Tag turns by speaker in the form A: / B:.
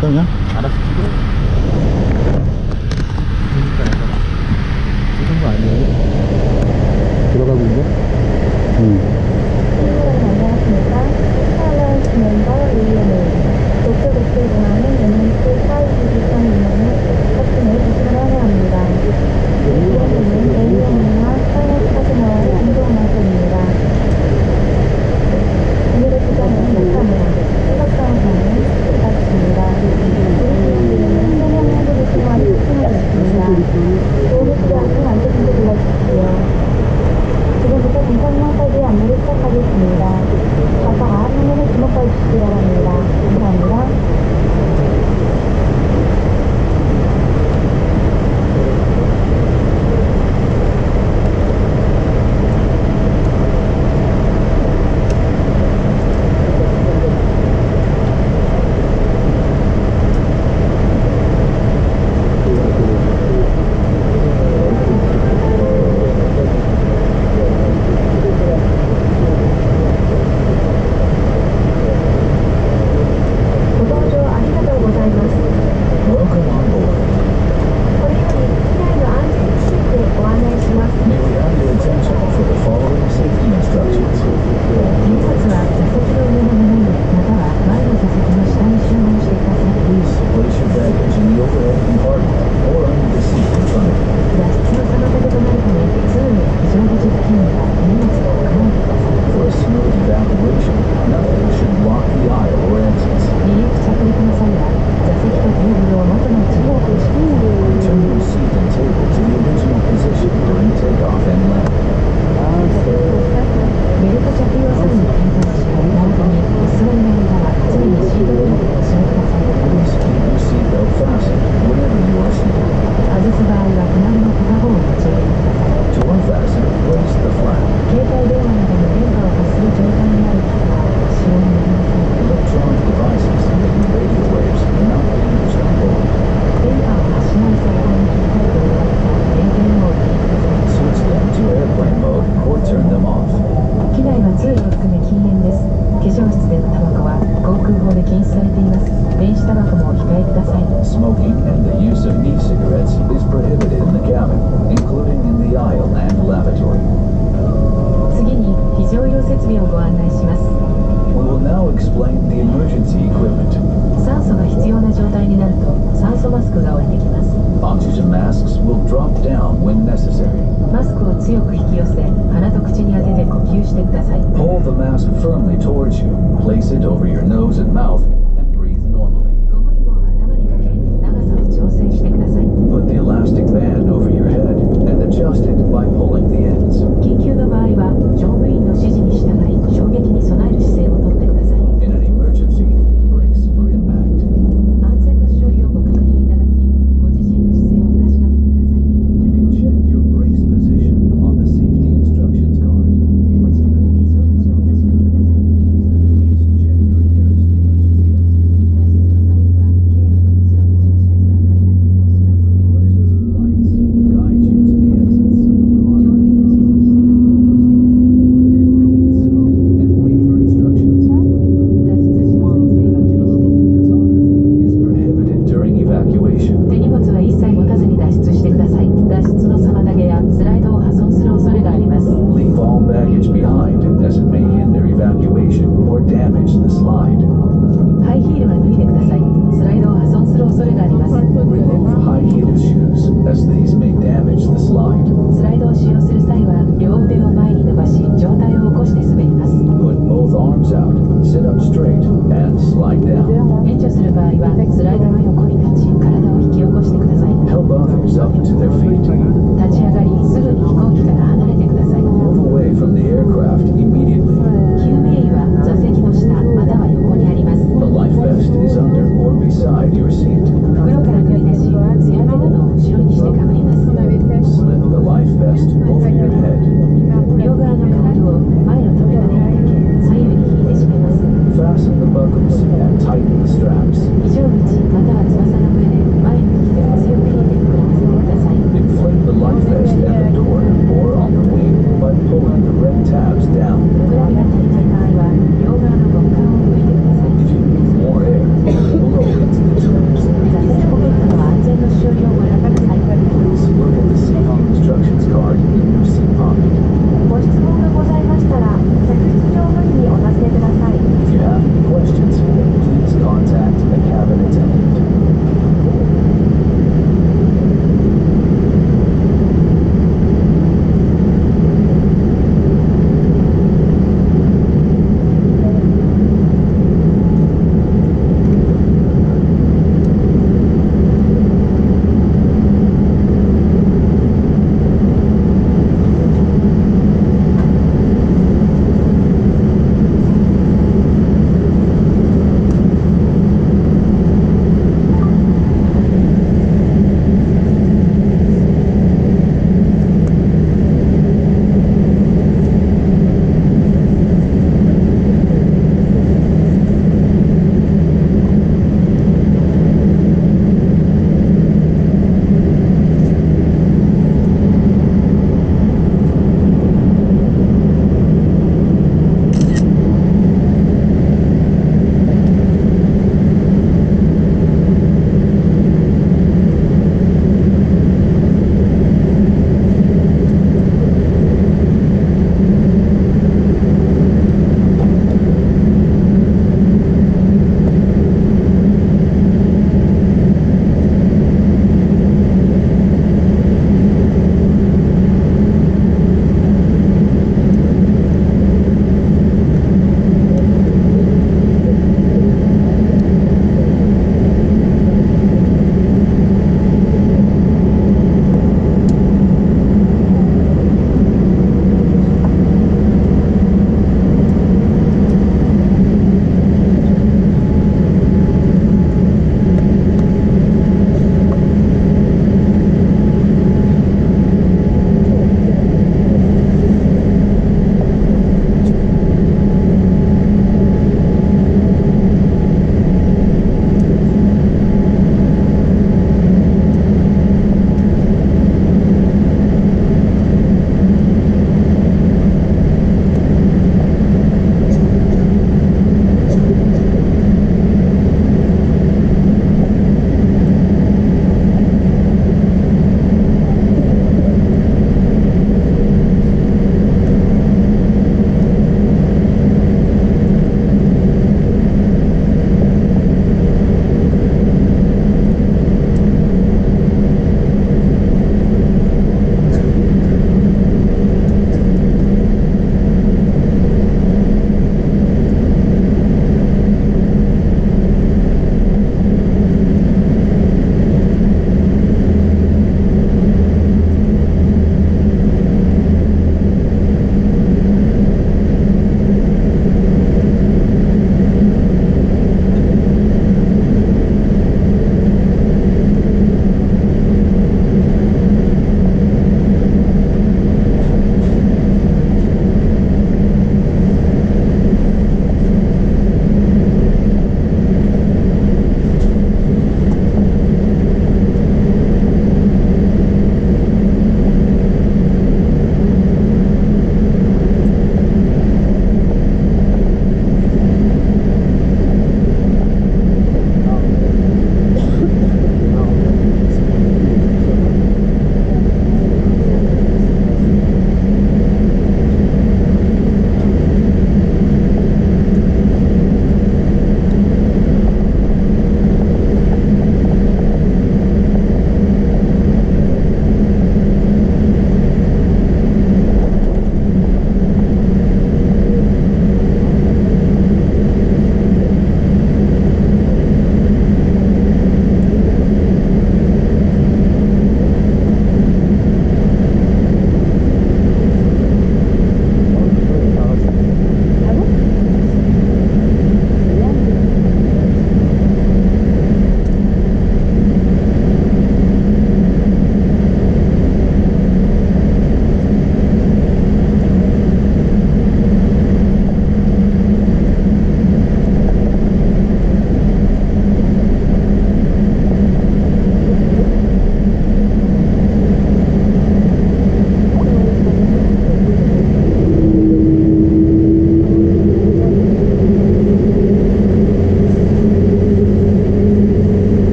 A: Tengah.
B: and tighten the straps. Inflate the life vest at the door or on the wing by pulling the red tabs down.